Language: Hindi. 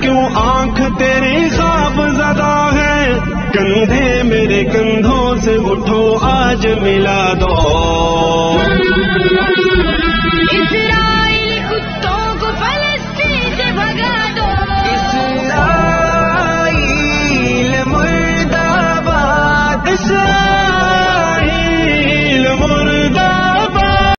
क्यों आँख तेरी साफ़ जदा है? कंधे मेरे कंधों से उठो आज मिला दो